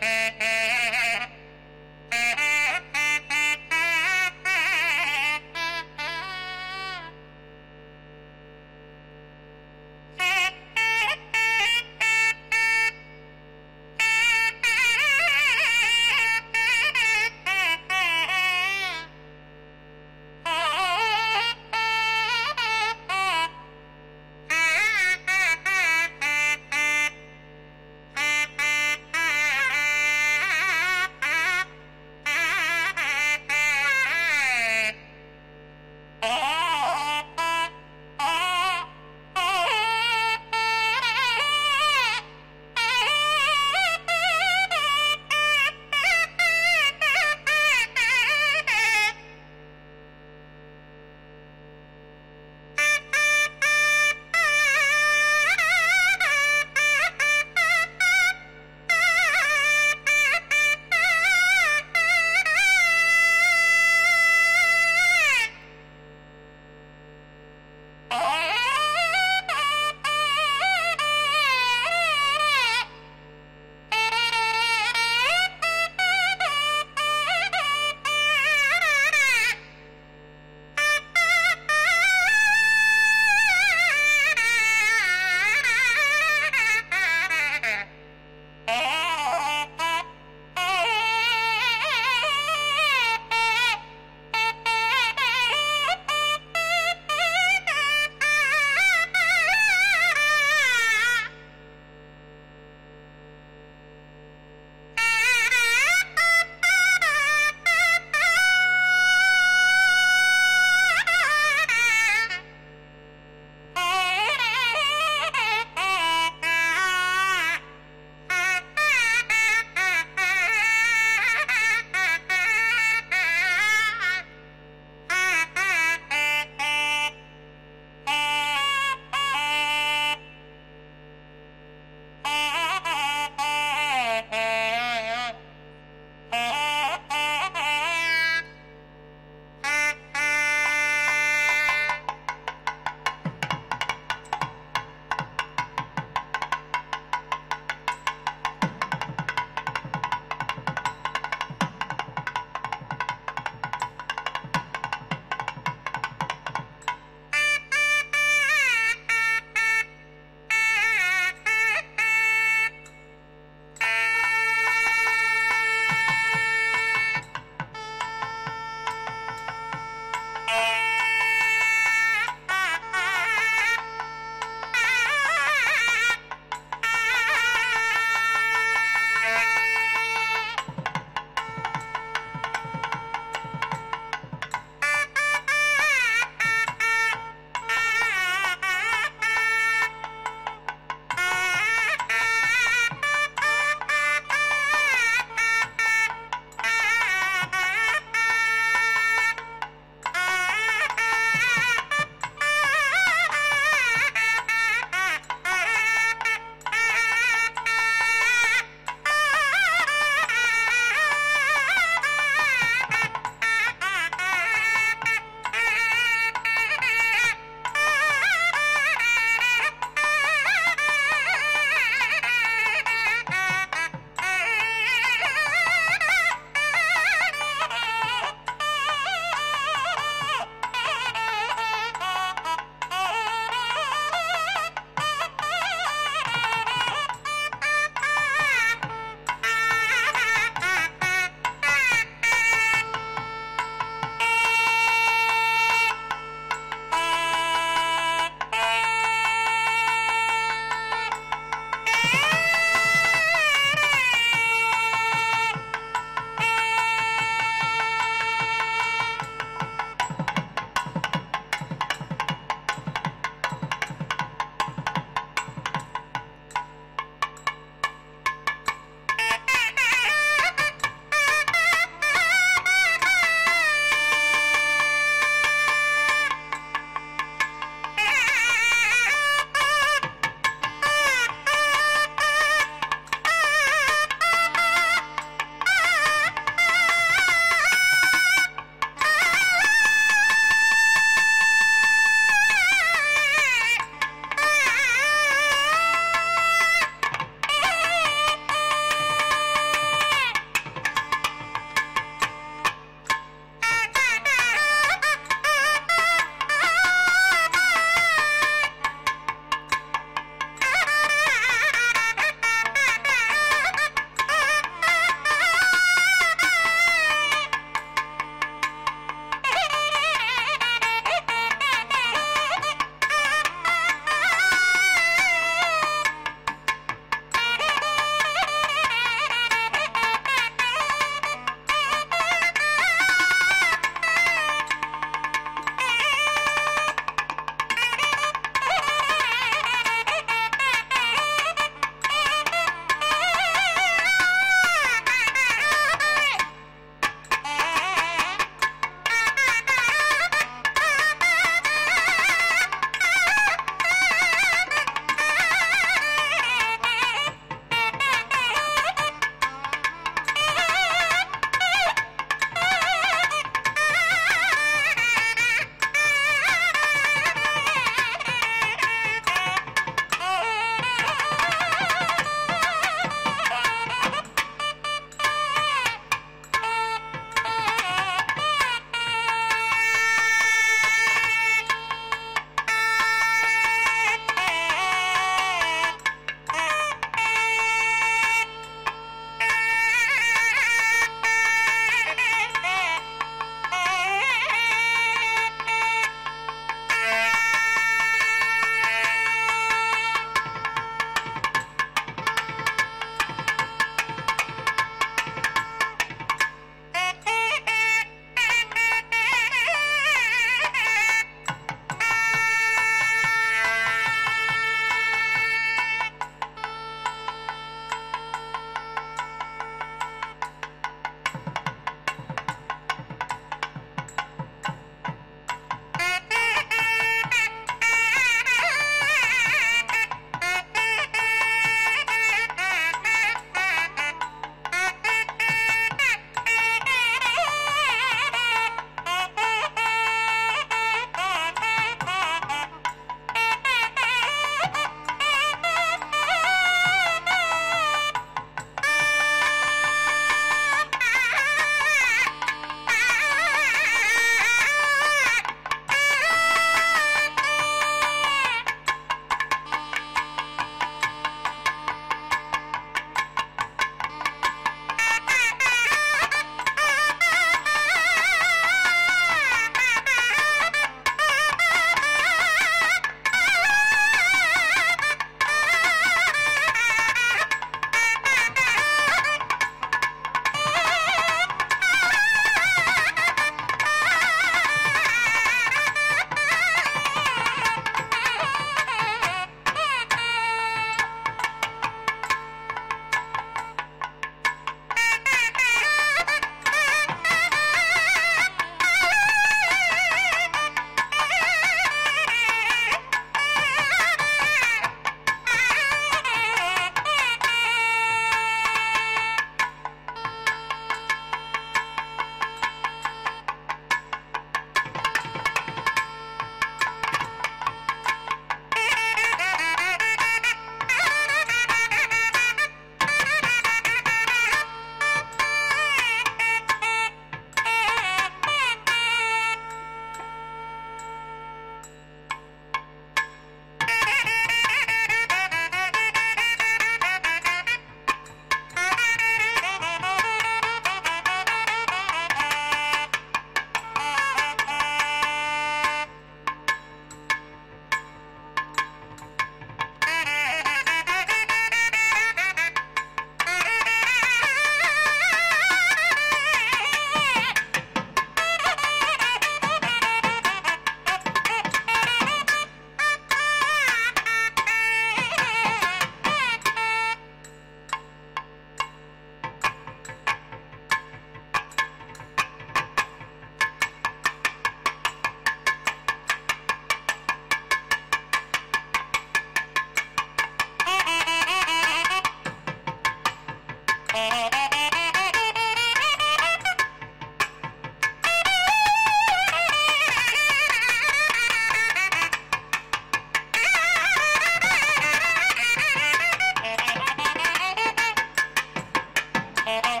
Hey, hey, hey.